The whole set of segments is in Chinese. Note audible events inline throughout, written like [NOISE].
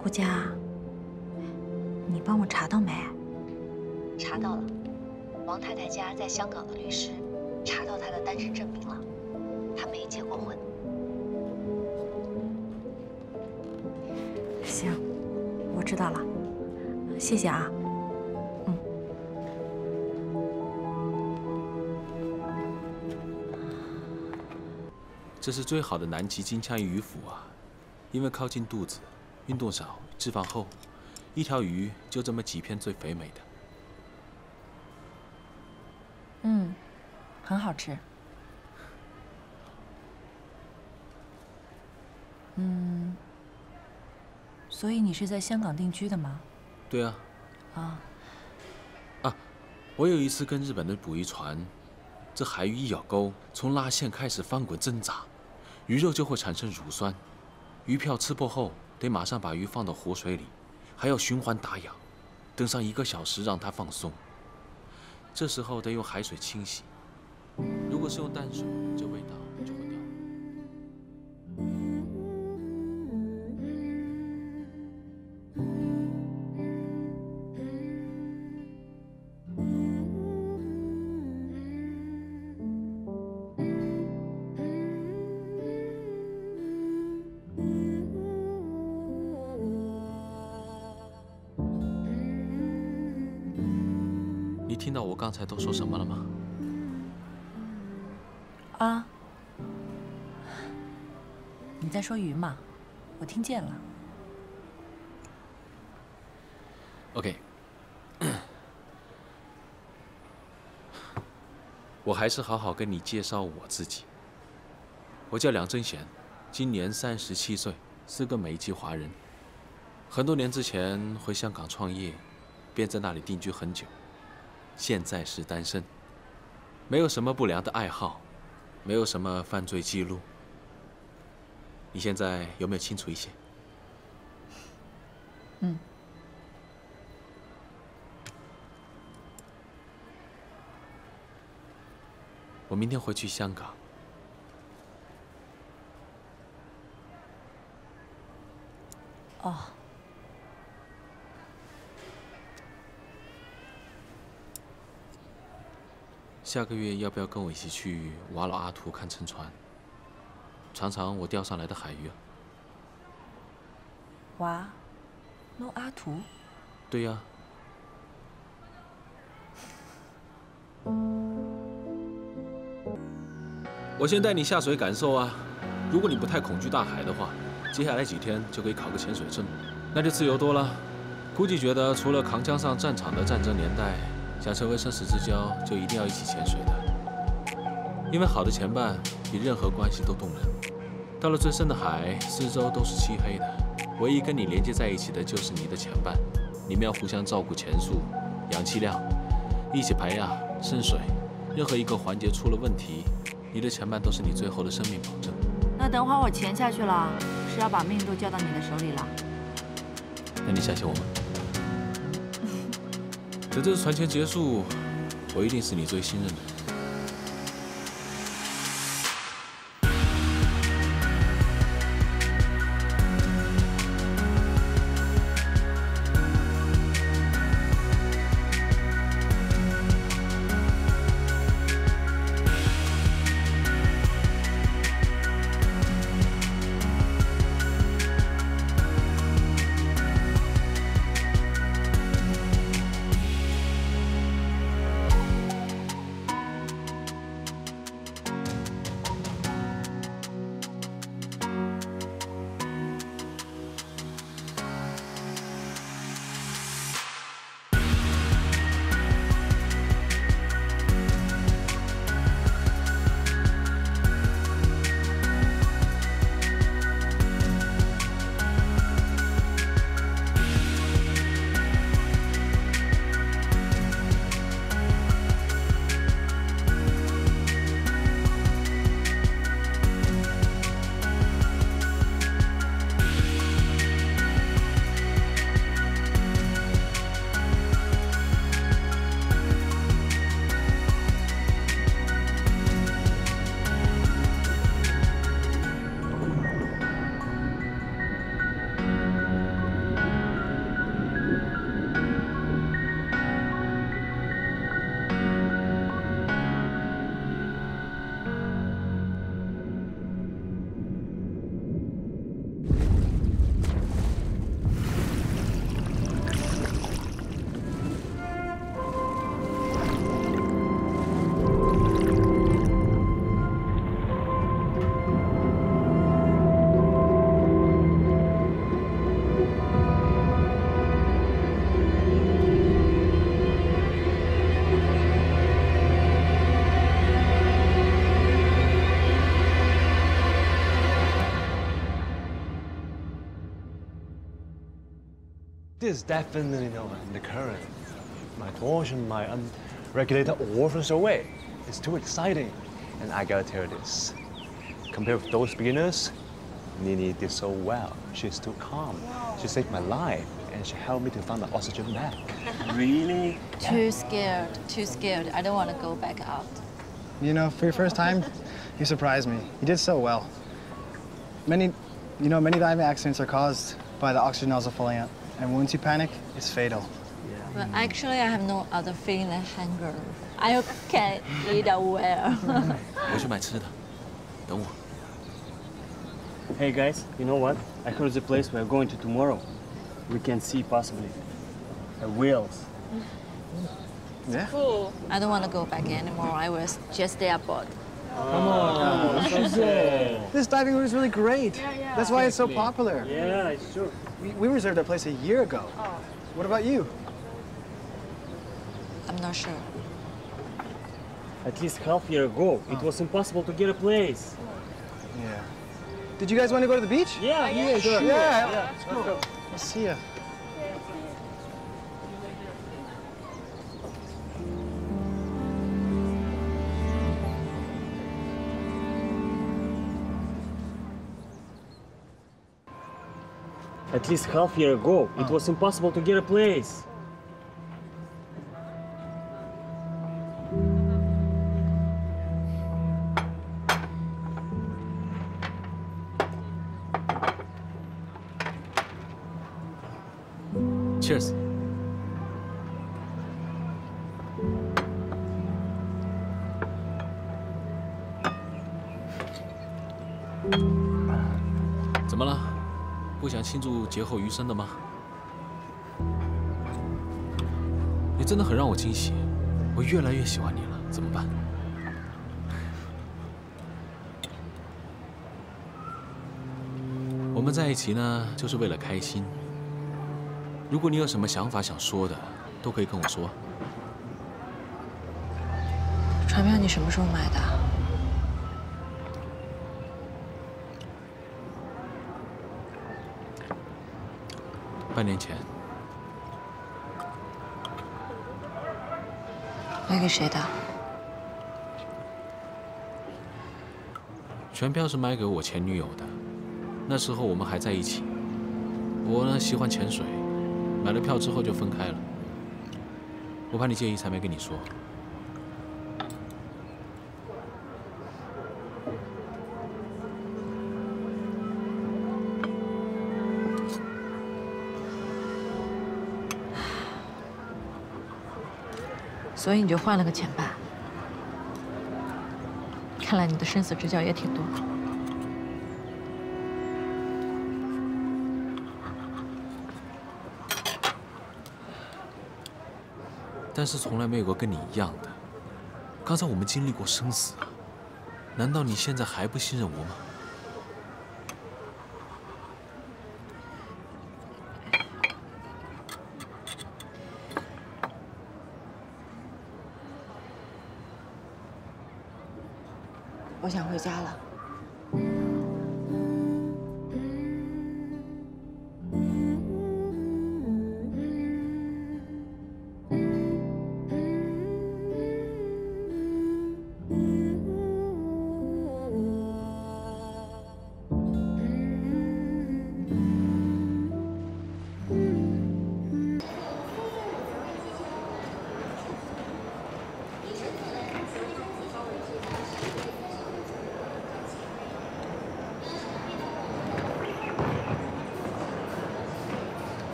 顾佳，你帮我查到没？查到了，王太太家在香港的律师查到她的单身证明了，她没结过婚。行，我知道了，谢谢啊。嗯。这是最好的南极金枪鱼腐啊，因为靠近肚子，运动少，脂肪厚，一条鱼就这么几片最肥美的。嗯，很好吃。嗯，所以你是在香港定居的吗？对啊。啊。啊，我有一次跟日本的捕鱼船，这海鱼一咬钩，从拉线开始翻滚挣扎，鱼肉就会产生乳酸，鱼漂吃破后得马上把鱼放到湖水里，还要循环打氧，等上一个小时让它放松。这时候得用海水清洗，如果是用淡水，就会听到我刚才都说什么了吗？啊？你在说鱼吗？我听见了。OK，[COUGHS] 我还是好好跟你介绍我自己。我叫梁正贤，今年三十七岁，是个美籍华人。很多年之前回香港创业，便在那里定居很久。现在是单身，没有什么不良的爱好，没有什么犯罪记录。你现在有没有清楚一些？嗯。我明天回去香港。哦。下个月要不要跟我一起去瓦老阿图看沉船，尝尝我钓上来的海鱼啊？瓦诺阿图？对呀、我先带你下水感受啊！如果你不太恐惧大海的话，接下来几天就可以考个潜水证，那就自由多了。估计觉得除了扛枪上战场的战争年代，想成为生死之交就一定要一起潜水的。因为好的前伴比任何关系都动人。到了最深的海，四周都是漆黑的，唯一跟你连接在一起的就是你的前伴。你们要互相照顾潜速、氧气量，一起排压、深水。任何一个环节出了问题，你的前伴都是你最后的生命保证。那等会儿我潜下去了，是要把命都交到你的手里了。那你相信我吗？等这次传奇结束，我一定是你最信任的人。Is definitely you know the current. My torsion, my unregulated orphans away. It's too exciting. And I gotta tell you this. Compared with those beginners, Nini did so well. She's too calm. She saved my life and she helped me to find the oxygen back. [LAUGHS] Really? Too scared, too scared. I don't want to go back out. You know, for your first time, you surprised me. You did so well. Many, you know, many diving accidents are caused by the oxygen nozzle falling out. And once you panic, it's fatal. But actually, I have no other feeling than hunger. I can eat well. [LAUGHS] 我去买吃的，等我。 Hey guys, you know what? I heard the place we're going to tomorrow. We can see possibly uh, whales. [LAUGHS] Yeah. cool. I don't want to go back anymore. I was just stay aboard. Ah, this diving room is really great. Yeah, yeah. That's why it's so popular. Yeah, it's true. We, we reserved that place a year ago. Oh. What about you? I'm not sure. At least half year ago, it oh. was impossible to get a place. Yeah. Did you guys want to go to the beach? Yeah, oh, yeah, sure. Yeah. Let's go. I'll see ya. At least half year ago, it ah. was impossible to get a place. 不想庆祝劫后余生的吗？你真的很让我惊喜，我越来越喜欢你了，怎么办？我们在一起呢，就是为了开心。如果你有什么想法想说的，都可以跟我说。船票你什么时候买的？半年前，买给谁的？全票是买给我前女友的，那时候我们还在一起。我呢喜欢潜水，买了票之后就分开了。我怕你介意，才没跟你说。所以你就换了个潜伴。看来你的生死之交也挺多。但是从来没有过跟你一样的。刚才我们经历过生死，难道你现在还不信任我吗？我想回家了。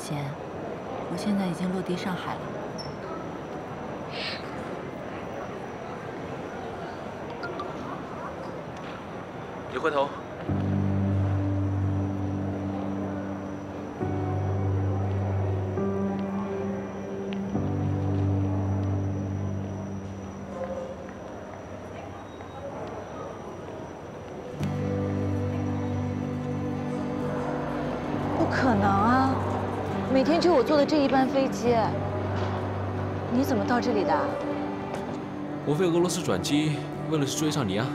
姐，我现在已经落地上海了。你回头。就我坐的这一班飞机，你怎么到这里的？我飞俄罗斯转机，为了是追上你啊。